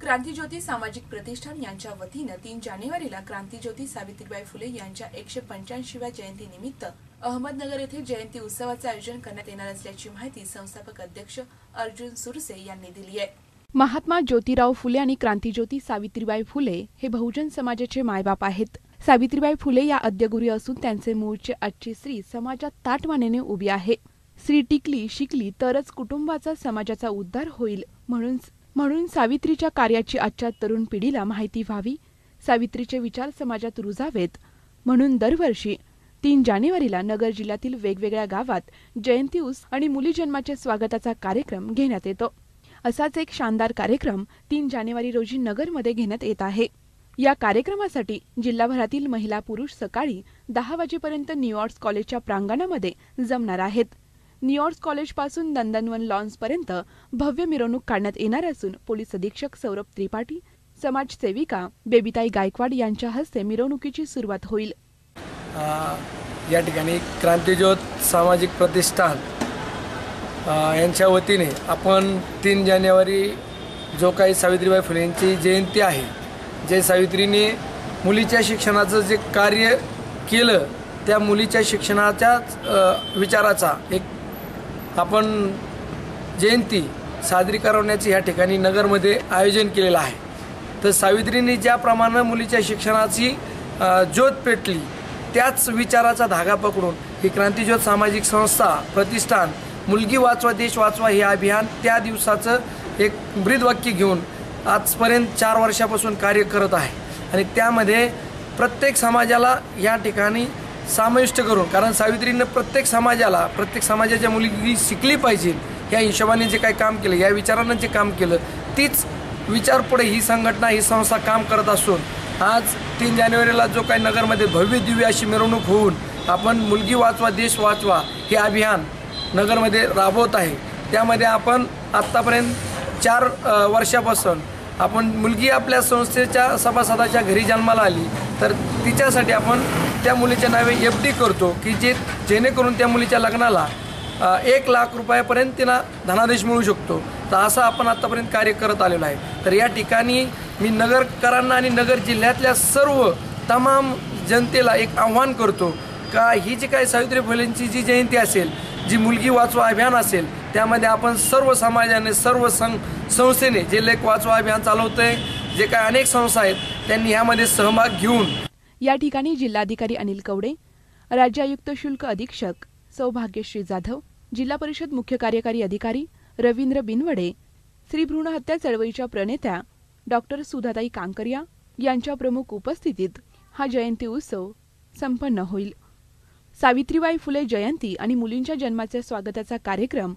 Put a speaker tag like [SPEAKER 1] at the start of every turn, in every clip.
[SPEAKER 1] क्रांतीज्योती सामाजिक प्रतिष्ठान यांच्या वतीनं तीन जानेवारीला क्रांतीज्योती सावित्रीबाई फुले यांच्या एकशे पंच्याऐंशीव्या जयंतीनिमित्त अहमदनगर येथे जयंती उत्सवाचं आयोजन करण्यात येणार असल्याची माहिती संस्थापक अध्यक्ष अर्जुन सुरसे यांनी दिली आहे. महात्मा ज्योतिराव फुले आणि क्रांतीज्योती सावित्रीबाई फुले हे बहुजन समाजाचे मायबाप आहेत. सावित्रीबाई फुले या अद्यगुरी असून त्यांचे मूळचे आजची स्त्री समाजात ताटमानेने उभी आहे. स्त्री टिकली शिकली तरच कुटुंबाचा समाजाचा उद्धार होईल म्हणून म्हणून सावित्रीच्या कार्याची आजच्या तरुण पिढीला माहिती व्हावी. सावित्रीचे विचार समाजात रुजावेत. म्हणून दरवर्षी तीन जानेवारीला नगर जिल्ह्यातील वेगवेगळ्या गावात जयंती उस आणि मुली जन्माच्या स्वागताचा कार्यक्रम घेण्यात येतो. असाच एक शानदार कार्यक्रम तीन जानेवारी रोजी नगरमध्ये घेण्यात येत आहे. या कार्यक्रमासाठी जिल्हाभरातील महिला पुरुष सकाळी दहा वाजेपर्यंत न्यूयॉर्क कॉलेजच्या प्रांगणामध्ये जमणार आहेत. न्यूयॉर्क कॉलेजपासून नंदनवन लॉन्सपर्यंत भव्य मिरवणूक काढण्यात येणार असून पोलीस अधीक्षक सौरभ त्रिपाठी समाजसेविका बेबीताई गायकवाड यांच्या हस्ते मिरवणुकीची सुरुवात होईल.
[SPEAKER 2] या ठिकाणी क्रांतीज्योत सामाजिक प्रतिष्ठान यांच्या वतीने आपण तीन जानेवारी जो काही सावित्रीबाई फुलेंची जयंती आहे जे सावित्रीने मुलीच्या शिक्षणाचं जे कार्य केलं त्या मुलीच्या शिक्षणाच्याच विचाराचा एक आपण जयंती साजरी करवण्याचे या ठिकाणी नगरमध्ये आयोजन केलेलं आहे. तर सावित्रीने ज्याप्रमाणे मुलीच्या शिक्षणाची ज्योत पेटली त्याच विचाराचा धागा पकडून ही क्रांतीज्योत सामाजिक संस्था प्रतिष्ठान मुलगी वाचवा देश वाचवा हे अभियान त्या दिवसाचं एक ब्रीदवाक्य घेऊन आजपर्यंत चार वर्षापासून कार्य करत आहे. आणि त्यामध्ये प्रत्येक समाजाला या ठिकाणी समाविष्ट करून कारण सावित्रीनं प्रत्येक समाजाला प्रत्येक समाजाच्या मुलगी शिकली पाहिजे या हिशोबाने जे काही काम केलं या विचारानं जे काम केलं तीच विचार पुढे ही संघटना ही संस्था काम करत असून आज तीन जानेवारीला जो काही नगरमध्ये भव्य दिव्य अशी मिरवणूक होऊन आपण मुलगी वाचवा देश वाचवा हे अभियान नगरमध्ये राबवत आहे. त्यामध्ये आपण आत्तापर्यंत चार वर्षापासून आपण मुलगी आपल्या संस्थेच्या सभासदाच्या घरी जन्माला आली तर तिच्यासाठी आपण त्या मुलीच्या नावे एफ डी करतो की जे जेणेकरून त्या मुलीच्या लग्नाला एक लाख रुपयापर्यंत तिला धनादेश मिळू शकतो. तर असं आपण आत्तापर्यंत कार्य करत आलेलो आहे. तर या ठिकाणी मी नगरकरांना आणि नगर जिल्ह्यातल्या सर्व तमाम जनतेला एक आव्हान करतो का ही जी काय सावित्री फुलेंची जी जयंती असेल जी मुलगी वाचवा अभियान असेल त्यामध्ये आपण सर्व समाजाने सर्व सं संस्थेने जे लेख वाचवा अभियान चालवतंय जे काय अनेक संस्था आहेत त्यांनी ह्यामध्ये सहभाग घेऊन
[SPEAKER 1] या ठिकाणी जिल्हाधिकारी अनिल कवडे राज्य आयुक्त शुल्क अधीक्षक सौभाग्यश्री जाधव जिल्हा परिषद मुख्य कार्यकारी अधिकारी रवींद्र बिनवडे स्त्री भ्रूण हत्या चळवळीच्या प्रणेत्या डॉक्टर सुधाताई कांकरिया यांच्या प्रमुख उपस्थितीत हा जयंती उत्सव संपन्न होईल. सावित्रीबाई फुले जयंती आणि मुलींच्या जन्माच्या स्वागताचा कार्यक्रम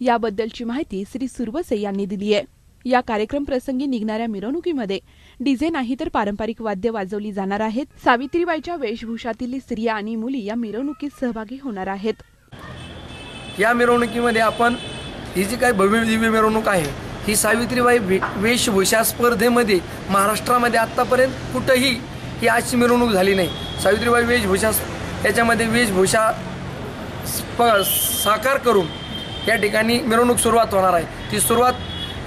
[SPEAKER 1] याबद्दलची माहिती श्री सुरवसे यांनी दिली आहे या कार्यक्रम प्रसंगी निघणाऱ्या मिरवणुकीमध्ये डीजे नाही तर पारंपरिक वाद्य वाजवली जाणार आहेत. सावित्रीबाईच्या वेशभूषातील स्त्रिया आणि मुली या मिरवणुकीत सहभागी होणार आहेत.
[SPEAKER 2] या मिरवणुकीमध्ये आपण ही जी काही भव्य दिव्य मिरवणूक आहे ही सावित्रीबाई वे वेशभूषा स्पर्धेमध्ये महाराष्ट्रामध्ये आत्तापर्यंत कुठंही ही अशी मिरवणूक झाली नाही. सावित्रीबाई वेशभूषा याच्यामध्ये वेशभूषा स्प साकार करून या ठिकाणी मिरवणूक सुरुवात होणार आहे. ती सुरुवात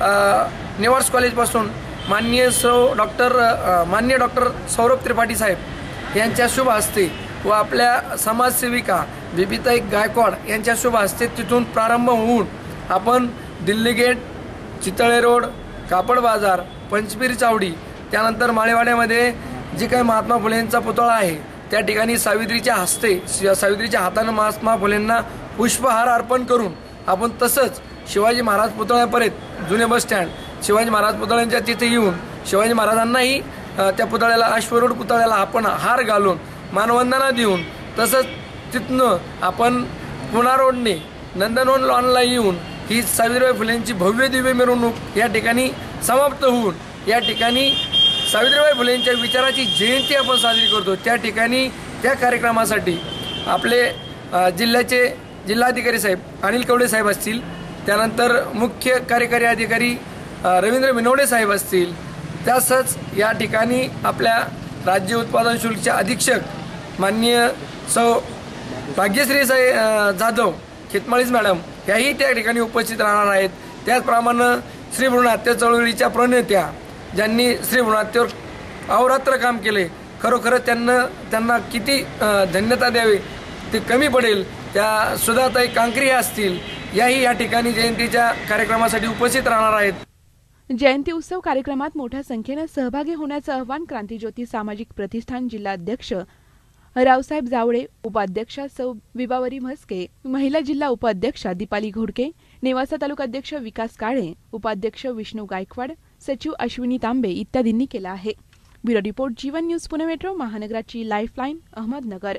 [SPEAKER 2] नेवार्स कॉलेजपासून माननीय सौ डॉक्टर मान्य माननीय डॉक्टर सौरभ त्रिपाठी साहेब यांच्या शुभ हस्ते व आपल्या समाजसेविका बेबीताई गायकवाड यांच्या शुभ हस्ते तिथून प्रारंभ होऊन आपण दिल्ली गेट चितळे रोड कापड बाजार पंचपीर चावडी त्यानंतर माळेवाड्यामध्ये जे काही महात्मा फुलेंचा पुतळा आहे त्या ठिकाणी सावित्रीच्या हस्ते सावित्रीच्या हातानं महात्मा फुलेंना पुष्पहार अर्पण करून आपण तसंच शिवाजी महाराज पुतळ्यापर्यंत जुने बस स्टँड शिवाजी महाराज पुतळ्यांच्या तिथे येऊन शिवाजी महाराजांनाही त्या पुतळ्याला अश्वरूढ पुतळ्याला आपण हार घालून मानवंदना देऊन तसंच तिथनं आपण पुणा रोडने नंदनवन लॉनला येऊन ही सावित्रीबाई फुलेंची भव्य दिव्य मिरवणूक या ठिकाणी समाप्त होऊन या ठिकाणी सावित्रीबाई फुलेंच्या विचाराची जयंती आपण साजरी करतो. त्या ठिकाणी त्या कार्यक्रमासाठी आपले जिल्ह्याचे जिल्हाधिकारी साहेब अनिल कवडे साहेब असतील त्यानंतर मुख्य कार्यकारी अधिकारी रवींद्र मिनवडे साहेब असतील. तसंच या ठिकाणी आपल्या राज्य उत्पादन शुल्कचे अधीक्षक माननीय सौ भाग्यश्री साई जाधव खेतमाळीस मॅडम याही त्या ठिकाणी उपस्थित राहणार आहेत. त्याचप्रमाणे श्री भ्रूणहत्या चळवळीच्या प्रणेत्या ज्यांनी श्री भ्रूणाहत्येवर अहोरात्र काम केले खरोखर त्यांना त्यांना किती धन्यता द्यावी ते कमी पडेल त्या सुधाताई कांकरी असतील याही या ठिकाणी जयंतीच्या कार्यक्रमासाठी उपस्थित राहणार आहेत.
[SPEAKER 1] जयंती उत्सव कार्यक्रमात मोठ्या संख्येनं सहभागी होण्याचं आवाहन क्रांतीज्योती सामाजिक प्रतिष्ठान जिल्हाध्यक्ष रावसाहेब जावळे उपाध्यक्षा सौ विबावरी म्हस्के महिला जिल्हा उपाध्यक्षा दीपाली घोडके नेवासा तालुकाध्यक्ष विकास काळे उपाध्यक्ष विष्णू गायकवाड सचिव अश्विनी तांबे इत्यादींनी केला आहे. Bureau report Jeevan news Pune metro महानगराची lifeline Ahmednagar.